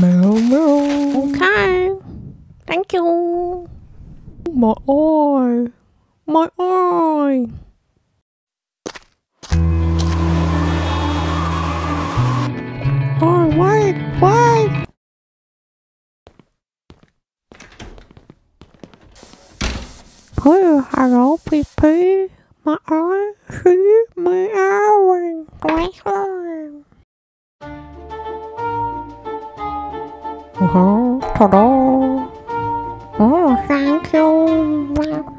Meow, meow. Okay. Thank you. My eye. My eye. Oh, wait, wait. Poo, hello, PP. My eye, see? Oh, ta-da. Oh, thank you.